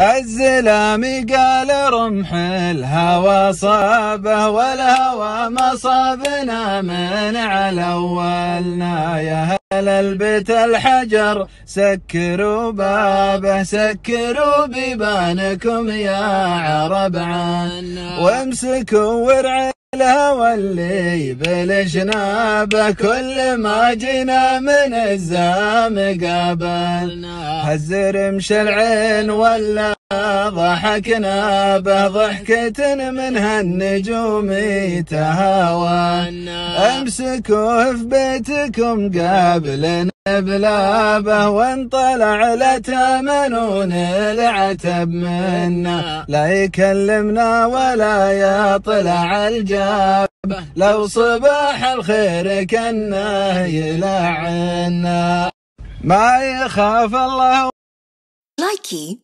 الزلام قال رمح الهوى صابه والهوى ما صابنا من على اولنا يا أهل البيت الحجر سكروا بابه سكروا بيبانكم يا عرب عنا. وامسكوا ورع الهوى اللي بالجنابه كل ما جينا من الزام قابلنا. هزر مشى العين ولا ضحكنا به ضحكة من هالنجوم تهاوى امسكوه في بيتكم قبل بلابه وانطلع لتامنون العتب منا. لا يكلمنا ولا يطلع الجاب. لو صباح الخير كنا يلعنا. ما يخاف الله. Likey